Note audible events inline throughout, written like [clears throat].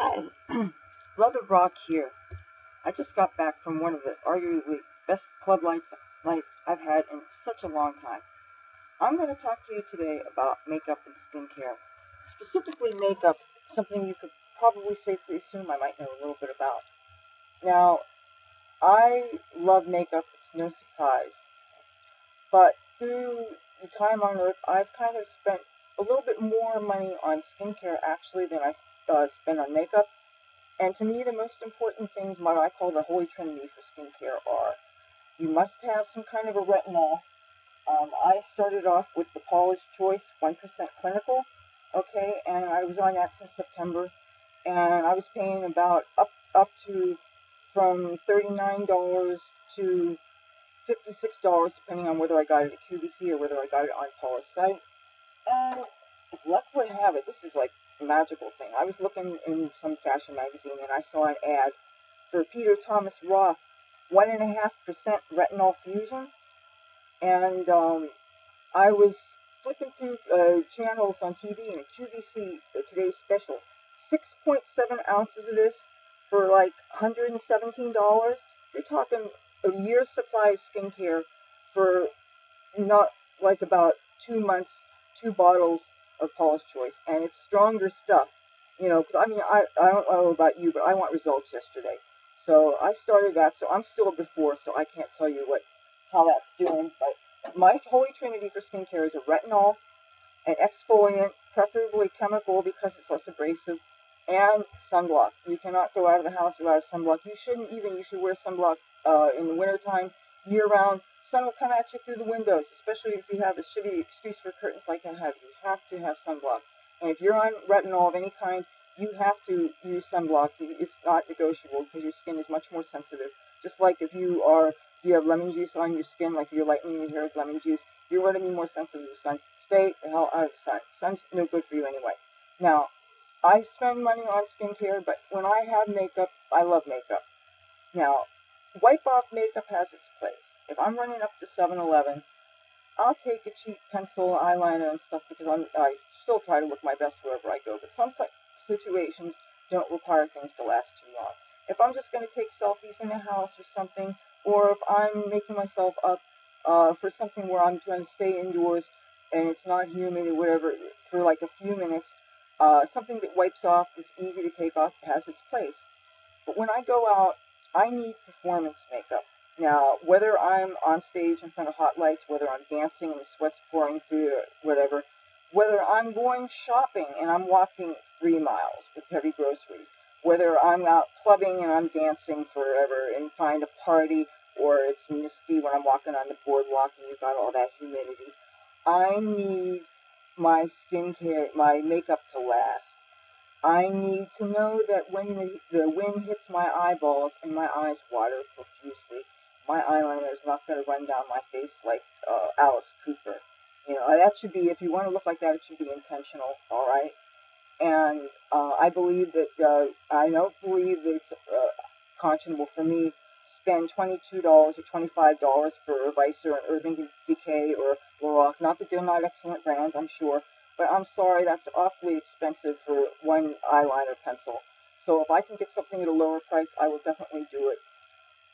[clears throat] Hi, Leathur Rokk here. I just got back from one of the arguably best club lights nights I've had in such a long time. I'm going to talk to you today about makeup and skincare. Specifically makeup, something you could probably safely assume I might know a little bit about. Now, I love makeup, it's no surprise. But through the time on earth, I've kind of spent a little bit more money on skincare actually than I uh, spend on makeup. And to me, the most important things, what I call the holy trinity for skincare, are you must have some kind of a retinol. Um, I started off with the Paula's Choice 1% Clinical, okay, and I was on that since September, and I was paying about up up to from $39 to $56, depending on whether I got it at QVC or whether I got it on Paula's site. And as luck would have it, this is like magical thing. I was looking in some fashion magazine and I saw an ad for Peter Thomas Roth, one and a half percent retinol fusion, and um, I was flipping through uh, channels on TV and QVC uh, today's special, 6.7 ounces of this for like $117. You're talking a year's supply of skincare for not like about two months, two bottles of Paul's Choice, and it's stronger stuff. You know, I mean, I, I don't know about you, but I want results yesterday. So I started that, so I'm still before, so I can't tell you what how that's doing. But my holy trinity for skincare is a retinol, an exfoliant, preferably chemical because it's less abrasive, and sunblock. You cannot go out of the house without sunblock. You shouldn't even, you should wear sunblock uh, in the wintertime, year round sun will come at you through the windows, especially if you have a shitty excuse for curtains like I have. You have to have sunblock. And if you're on retinol of any kind, you have to use sunblock. It's not negotiable because your skin is much more sensitive. Just like if you are, if you have lemon juice on your skin, like you're lightening your hair with lemon juice, you're going to be more sensitive to the sun. Stay the hell out of the sun. Sun's no good for you anyway. Now, I spend money on skincare, but when I have makeup, I love makeup. Now, wipe off makeup has its place if I'm running up to 7-Eleven, I'll take a cheap pencil, eyeliner, and stuff because I'm, I still try to look my best wherever I go. But some situations don't require things to last too long. If I'm just going to take selfies in the house or something, or if I'm making myself up uh, for something where I'm trying to stay indoors and it's not humid or whatever for like a few minutes, uh, something that wipes off, that's easy to take off, has its place. But when I go out, I need performance makeup. Now, whether I'm on stage in front of hot lights, whether I'm dancing and the sweat's pouring through, whatever, whether I'm going shopping and I'm walking three miles with heavy groceries, whether I'm out clubbing and I'm dancing forever and find a party, or it's misty when I'm walking on the boardwalk and you've got all that humidity, I need my skincare, my makeup to last. I need to know that when the, the wind hits my eyeballs and my eyes water profusely, my eyeliner is not going to run down my face like uh, Alice Cooper. You know, that should be, if you want to look like that, it should be intentional, all right? And uh, I believe that, uh, I don't believe that it's uh, conscionable for me to spend $22 or $25 for Vicer, an Urban Decay, or Lorac. Not that they're not excellent brands, I'm sure, but I'm sorry, that's awfully expensive for one eyeliner pencil. So if I can get something at a lower price, I will definitely do it.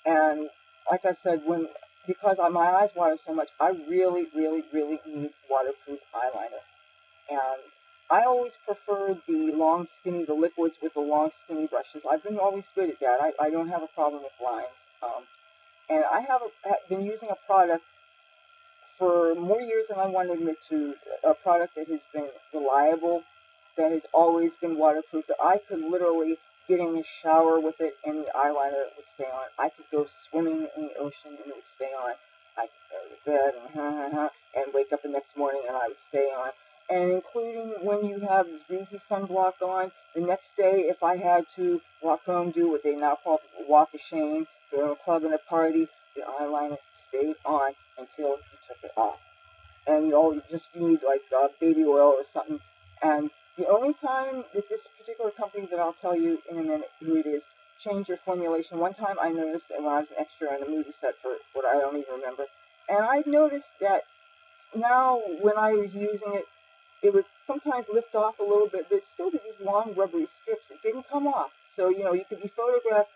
And like I said, when because my eyes water so much, I really, really, really need waterproof eyeliner. And I always prefer the long, skinny, the liquids with the long, skinny brushes. I've been always good at that. I, I don't have a problem with lines. Um, and I have a, been using a product for more years than I wanted it to, a product that has been reliable, that has always been waterproof, that I could literally get a shower with it and the eyeliner would stay on. I could go swimming in the ocean and it would stay on. I could go to bed and, and wake up the next morning and I would stay on. And including when you have this greasy sunblock on, the next day if I had to walk home, do what they now call walk of shame, go to a club and a party, the eyeliner stayed on until you took it off. And you you just need like uh, baby oil or something. And the only time that this particular company that I'll tell you in a minute who it is change your formulation. One time I noticed when I was an extra on a movie set for what I don't even remember, and I noticed that now when I was using it, it would sometimes lift off a little bit, but still be these long rubbery strips. It didn't come off. So, you know, you could be photographed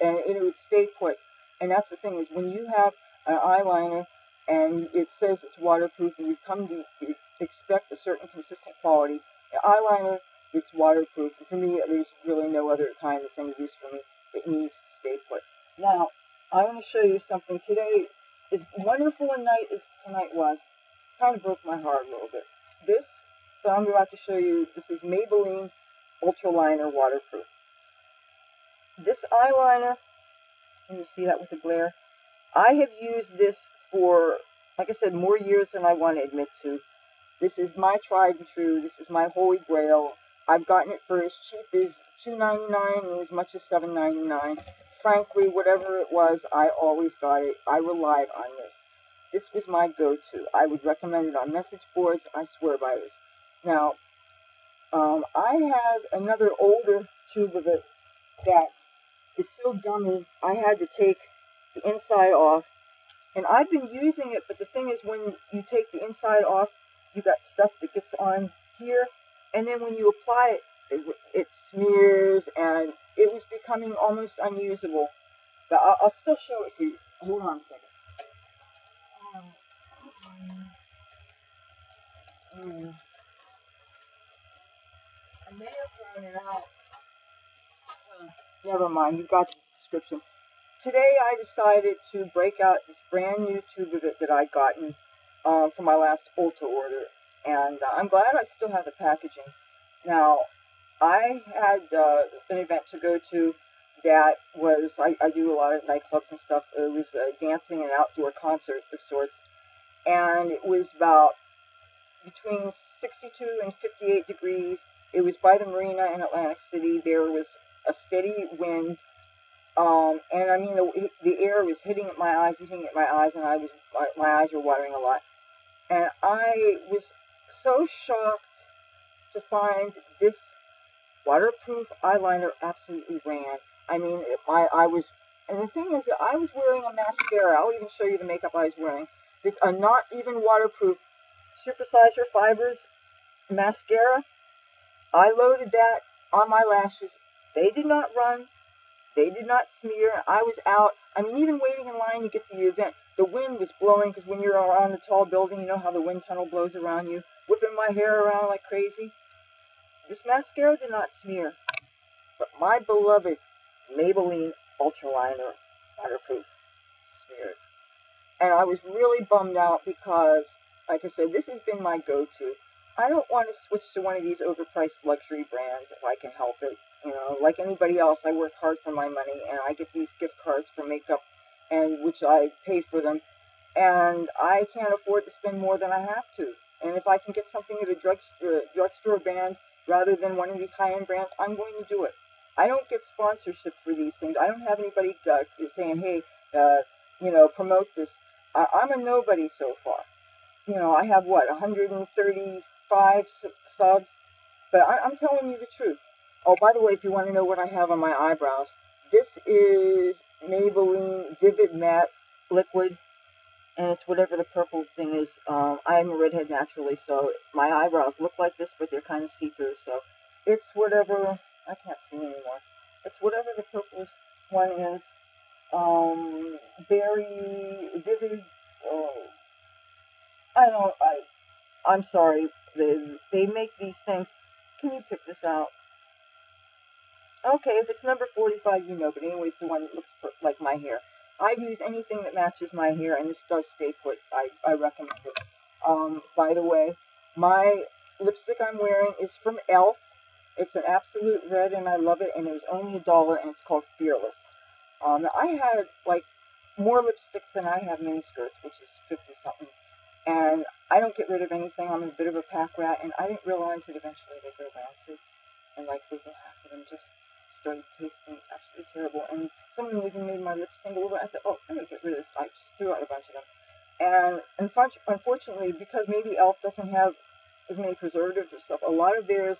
and it would stay put. And that's the thing is when you have an eyeliner and it says it's waterproof and you've come to expect a certain consistent quality, eyeliner, it's waterproof. For me, there's really no other kind that's any use for me. It needs to stay put. Now, I want to show you something today. As wonderful a night as tonight was, kind of broke my heart a little bit. This that I'm about to show you, this is Maybelline Ultraliner Waterproof. This eyeliner, can you see that with the glare? I have used this for, like I said, more years than I want to admit to. This is my tried and true. This is my holy grail. I've gotten it for as cheap as $2.99 and as much as $7.99. Frankly, whatever it was, I always got it. I relied on this. This was my go-to. I would recommend it on message boards. I swear by this. Now, um, I have another older tube of it that is so dummy, I had to take the inside off. And I've been using it, but the thing is when you take the inside off, you got stuff that gets on here. And then when you apply it, it, it smears and it was becoming almost unusable. But I'll, I'll still show it to you. Hold on a second. Mm. I may have thrown it out. never mind, you got the description. Today I decided to break out this brand new tube of it that I'd gotten um, for my last Ulta order. And uh, I'm glad I still have the packaging. Now, I had uh, an event to go to that was, I, I do a lot of nightclubs and stuff. It was a dancing and outdoor concert of sorts. And it was about between 62 and 58 degrees. It was by the marina in Atlantic City. There was a steady wind. Um, and I mean, the, the air was hitting at my eyes, hitting at my eyes, and I was, my, my eyes were watering a lot. And I was so shocked to find this waterproof eyeliner absolutely ran. I mean, I, I was, and the thing is, that I was wearing a mascara. I'll even show you the makeup I was wearing. It's a not even waterproof Supersizer Fibers mascara. I loaded that on my lashes. They did not run. They did not smear. I was out. I mean, even waiting in line to get to the event, the wind was blowing because when you're around a tall building, you know how the wind tunnel blows around you, whipping my hair around like crazy. This mascara did not smear, but my beloved Maybelline Ultraliner Waterproof smeared. And I was really bummed out because, like I said, this has been my go-to. I don't want to switch to one of these overpriced luxury brands if I can help it. You know, like anybody else, I work hard for my money, and I get these gift cards for makeup, and which I pay for them, and I can't afford to spend more than I have to. And if I can get something at a drugstore, drugstore brand rather than one of these high-end brands, I'm going to do it. I don't get sponsorship for these things. I don't have anybody uh, saying, hey, uh, you know, promote this. I, am a nobody so far. You know, I have what, 135 subs? But I, I'm telling you the truth. Oh, by the way, if you want to know what I have on my eyebrows, this is Maybelline Vivid Matte Liquid, and it's whatever the purple thing is. Um, I am a redhead naturally, so my eyebrows look like this, but they're kind of see-through, so it's whatever I can't see anymore. It's whatever the purple one is. Um, berry, vivid. Oh, I don't. I. I'm sorry. They they make these things. Can you pick this out? Okay, if it's number 45, you know, but anyway, it's the one that looks like my hair. I use anything that matches my hair, and this does stay put. I, I recommend it. Um, by the way, my lipstick I'm wearing is from e.l.f. It's an absolute red, and I love it, and it was only a dollar, and it's called Fearless. Um, I had, like, more lipsticks than I have miniskirts, which is 50-something. And I don't get rid of anything. I'm a bit of a pack rat, and I didn't realize that eventually they go rancid. And, like, over half of them just started tasting absolutely terrible. And someone even made my lips tingle little. I said, oh, I'm going to get rid of this. I just threw out a bunch of them. And unfortunately, because maybe e.l.f. doesn't have as many preservatives or stuff, a lot of theirs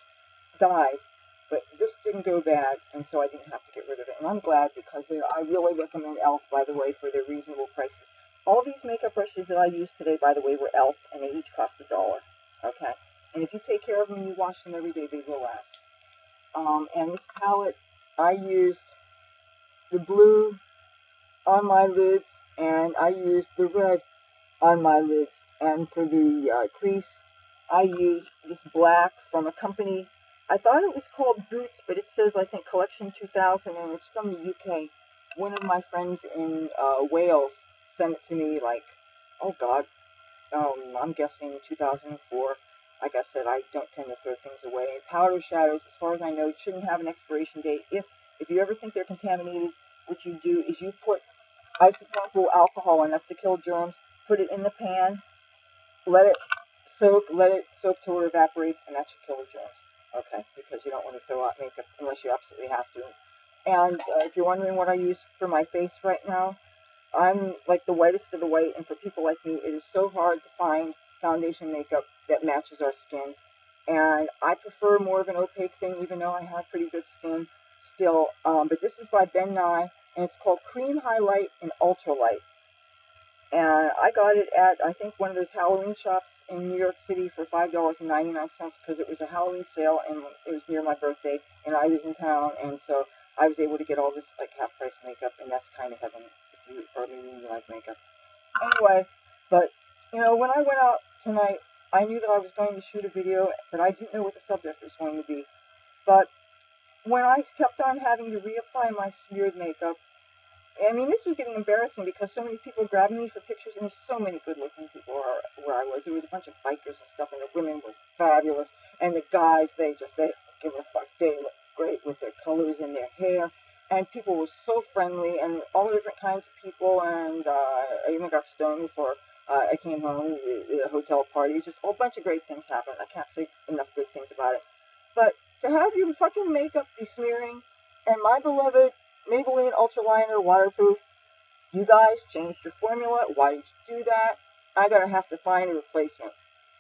died, but this didn't go bad, and so I didn't have to get rid of it. And I'm glad because I really recommend e.l.f., by the way, for their reasonable prices. All these makeup brushes that I used today, by the way, were e.l.f., and they each cost a dollar, okay? And if you take care of them and you wash them every day, they will last. Um, and this palette, I used the blue on my lids, and I used the red on my lids. And for the uh, crease, I used this black from a company. I thought it was called Boots, but it says, I think, Collection 2000, and it's from the UK. One of my friends in uh, Wales sent it to me, like, oh God, um, I'm guessing 2004. Like I said, I don't tend to throw things away. Powder shadows, as far as I know, shouldn't have an expiration date. If if you ever think they're contaminated, what you do is you put isopropyl alcohol enough to kill germs, put it in the pan, let it soak, let it soak till it evaporates, and that should kill the germs. Okay, because you don't want to throw out makeup unless you absolutely have to. And uh, if you're wondering what I use for my face right now, I'm like the whitest of the white, and for people like me, it is so hard to find foundation makeup that matches our skin. And I prefer more of an opaque thing, even though I have pretty good skin still. Um, but this is by Ben Nye, and it's called Cream Highlight and Ultralight. And I got it at, I think, one of those Halloween shops in New York City for $5.99 because it was a Halloween sale and it was near my birthday and I was in town. And so I was able to get all this like half price makeup, and that's kind of heaven if you, or maybe you like makeup. Anyway, but you know, when I went out tonight, I knew that I was going to shoot a video, but I didn't know what the subject was going to be. But when I kept on having to reapply my smeared makeup, I mean, this was getting embarrassing because so many people grabbed me for pictures, and there's so many good-looking people where I was. There was a bunch of bikers and stuff, and the women were fabulous, and the guys, they just they didn't give a fuck. They looked great with their colors and their hair, and people were so friendly, and all different kinds of people, and uh, I even got stoned before uh, I came home. A hotel party, just a whole bunch of great things happened. I can't say enough good things about it, but to have your fucking makeup be smearing, and my beloved Maybelline Ultraliner waterproof. You guys changed your formula. Why did you do that? I gotta have to find a replacement.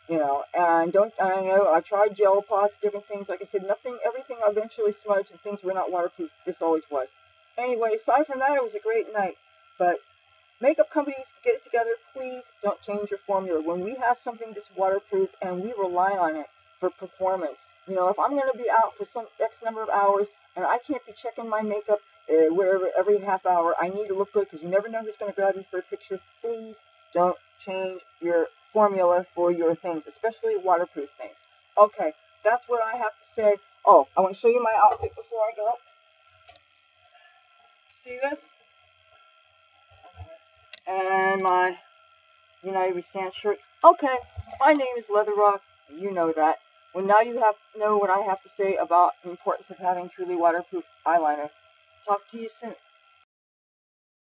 You know, and don't I know I tried gel pots, different things. Like I said, nothing, everything eventually smudged and things were not waterproof. This always was. Anyway, aside from that, it was a great night. But makeup companies, get it together. Please don't change your formula. When we have something that's waterproof and we rely on it for performance, you know, if I'm going to be out for some X number of hours and I can't be checking my makeup uh, wherever every half hour. I need to look good because you never know who's going to grab you for a picture. Please don't change your formula for your things, especially waterproof things. Okay, that's what I have to say. Oh, I want to show you my outfit before I go. See this? And my United We Stand shirt. Okay, my name is Leathur Rokk. You know that. Well, now you have know what I have to say about the importance of having truly waterproof eyeliner. Talk to you soon.